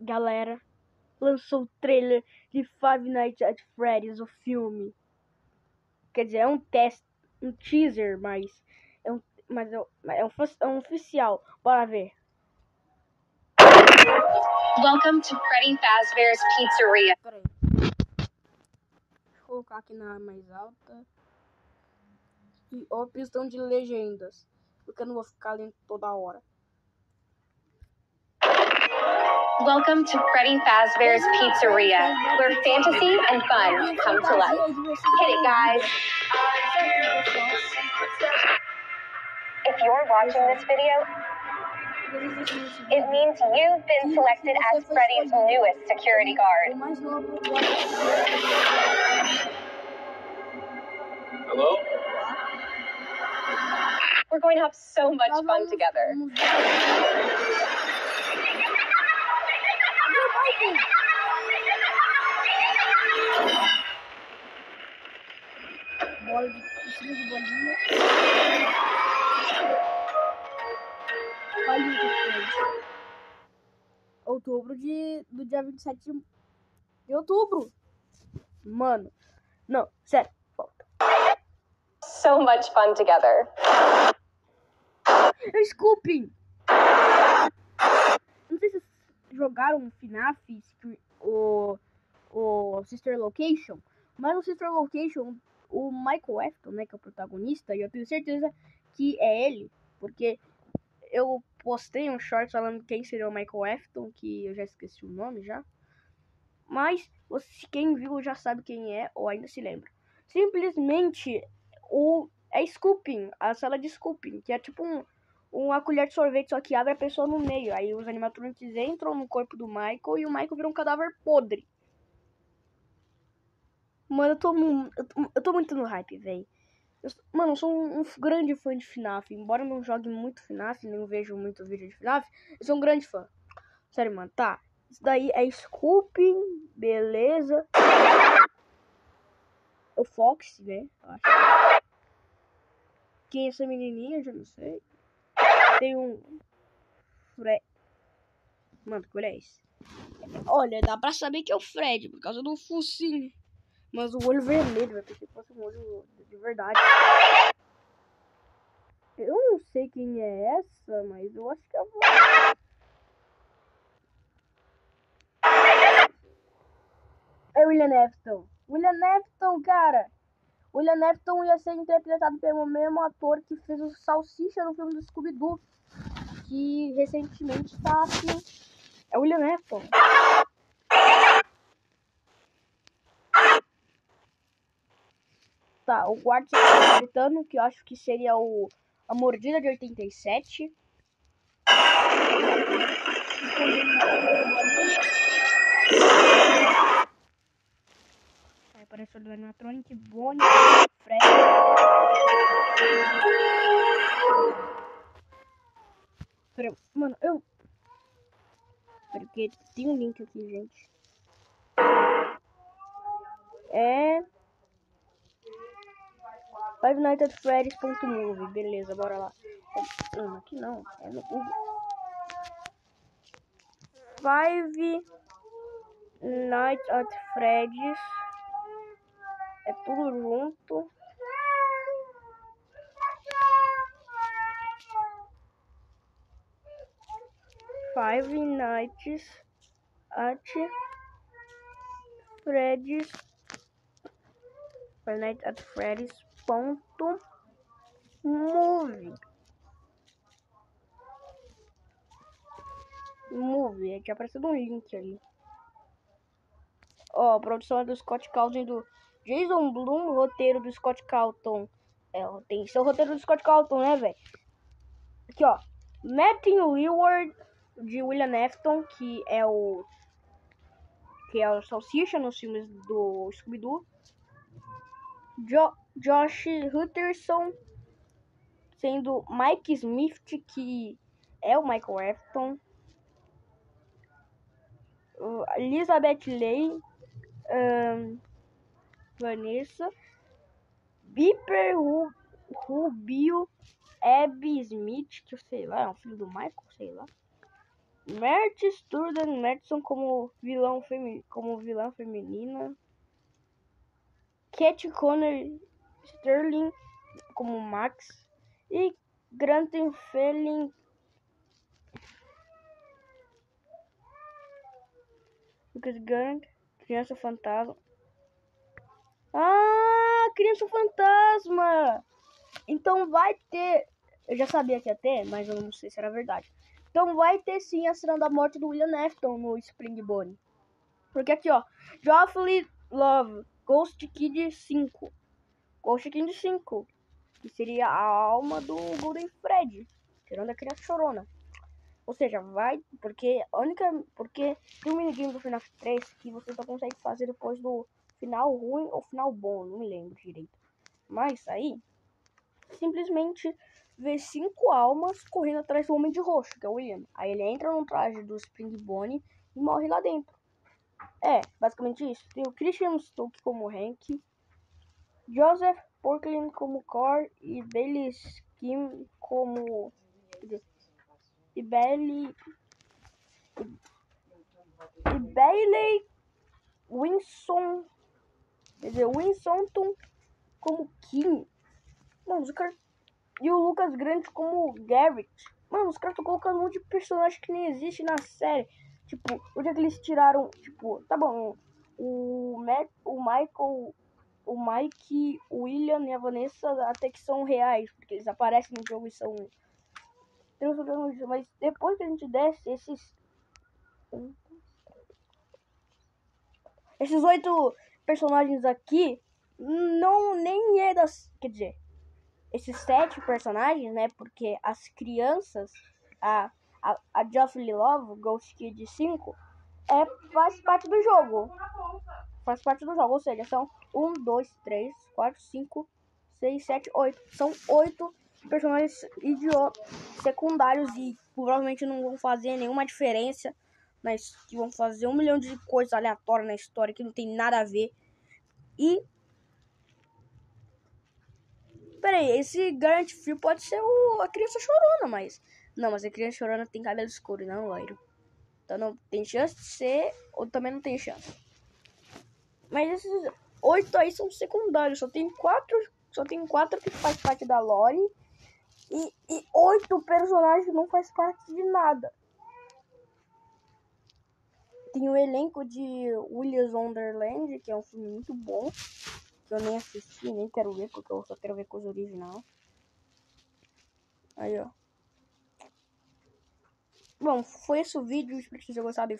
galera, lançou o trailer de Five Nights at Freddy's, o filme. Quer dizer, é um teste, um teaser, mas é um, mas é, um, é um, é um oficial. Bora ver. Welcome to Freddy Fazbear's Pizzeria. Peraí. Deixa eu colocar aqui na mais alta. E opção de legendas. Porque eu não vou ficar lendo toda hora. Welcome to Freddy Fazbear's Pizzeria, where fantasy and fun come to life. Hit it, guys. If you're watching this video, it means you've been selected as Freddy's newest security guard. Hello? We're going to have so much fun together. Bola de piscina de bolinha. Olha Outubro de. do dia 27 de, outubro. Mano. Não, sério. Volta. So much fun together. Scooping! Não sei se vocês jogaram FNAF o, o Sister Location, mas no Sister Location, o Michael Afton, né, que é o protagonista, e eu tenho certeza que é ele, porque eu postei um short falando quem seria o Michael Afton, que eu já esqueci o nome já. Mas quem viu já sabe quem é ou ainda se lembra. Simplesmente o é scooping, a sala de scooping, que é tipo um, uma colher de sorvete, só que abre a pessoa no meio. Aí os animatronics entram no corpo do Michael e o Michael vira um cadáver podre. Mano, eu tô, eu tô, muito no hype, velho. Mano, eu sou um, um, grande fã de FNAF. Embora eu não jogue muito FNAF, nem vejo muito vídeo de FNAF, eu sou um grande fã. Sério, mano, tá. Isso daí é Scooping, beleza. O Fox, né? Quem é essa menininha? Já não sei. Tem um. Fred. Mano, que olha é esse? Olha, dá pra saber que é o Fred, por causa do focinho. Mas o olho vermelho, vai pensei que fosse um olho de verdade. Eu não sei quem é essa, mas eu acho que é a É William Afton. William Afton, cara. William Afton ia ser interpretado pelo mesmo ator que fez o Salsicha no filme do Scooby-Doo. Que recentemente tá assim. É William Afton. Tá, o guarda britânico, que eu acho que seria o a mordida de 87. Do animatronic, Bonnie, Fred. Mano, eu. Porque tem um link aqui, gente. É. Five Nights at Freddy's.movie. Beleza, bora lá. Não, aqui não. É no Google. Five Nights at Freddy's. É tudo junto. Five Nights at Freddy's. Five Nights at Freddy's ponto move move é, tinha aparecido um link ali ó produção é do Scott Calton do Jason Blum roteiro do Scott Calton. É tem seu roteiro do Scott Calton né velho? Aqui ó. Matthew Lillard de William Afton que é o que é o Salsicha nos filmes do Scooby-Doo. Jo Josh Hutcherson, sendo Mike Smith, que é o Michael Afton, Elizabeth Lay, um, Vanessa, Bipper Ru, Rubio, Abby Smith, que eu sei lá, é um filho do Michael, sei lá. Mert Sturden Madison como vilão femi como vilã feminina. Cat Connor Sterling como Max e Granten Felling Lucas Grant, Criança Fantasma. Criança Fantasma! Então vai ter. Eu já sabia que ia ter, mas eu não sei se era verdade. Então vai ter sim a cena da morte do William Afton no Spring Bonnie. Porque aqui, ó. Joffrey Love, Ghost Kid 5. Ghost Kid 5. Que seria a alma do Golden Fred. Tirando a criança chorona. Ou seja, vai. Porque a única. Porque tem um minigame do Final 3 que você só consegue fazer depois do final ruim ou final bom. Não me lembro direito. Mas aí. Simplesmente vê cinco almas correndo atrás do Homem de Roxo, que é o William. Aí ele entra no traje do Spring Bonnie e morre lá dentro. É, basicamente isso. Tem o Christian Stoke como Hank, Joseph Portland como Core e Bailey Skim como. E Bailey. E Bailey Winson. Quer dizer, Winsonton como Kim. Mano, os caras e o Lucas Grande como Garrett. Mano, os caras estão colocando um monte de personagem que nem existe na série. Tipo, onde é que eles tiraram. Tipo, tá bom. O, Matt, o Michael, o Mike, o William e a Vanessa até que são reais. Porque eles aparecem no jogo e são. Mas depois que a gente desce esses. Esses oito personagens aqui. Não, nem é das. Quer dizer, esses sete personagens, né? Porque as crianças, a, a, a Joffrey Love, Ghost Kid 5, é, faz parte do jogo. Faz parte do jogo, ou seja, são 1, 2, 3, 4, 5, 6, 7, 8. São 8 personagens idiotas secundários e provavelmente não vão fazer nenhuma diferença. Mas que vão fazer um milhão de coisas aleatórias na história que não tem nada a ver. E Peraí, esse Garant Free pode ser o, a criança chorona, mas. Não, mas a criança chorona tem cabelo escuro, não loiro. Então não tem chance de ser, ou também não tem chance. Mas esses oito aí são secundários, só tem quatro. Só tem quatro que faz parte da lore. E, e oito personagens não faz parte de nada. Tem o elenco de Williams Wonderland, que é um filme muito bom que eu nem assisti, nem quero ver, porque eu só quero ver coisa original. Aí, ó. Bom, foi esse o vídeo. Espero que vocês tenham gostado.